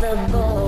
the boy.